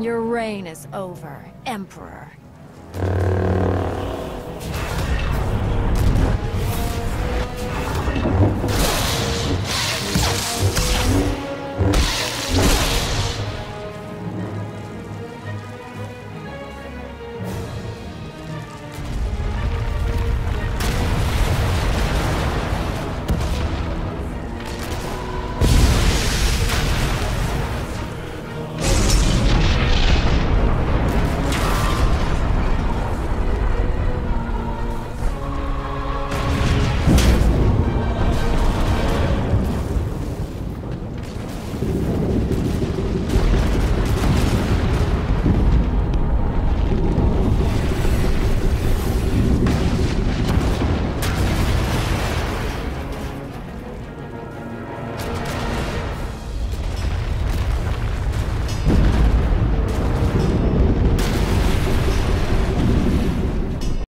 Your reign is over, Emperor.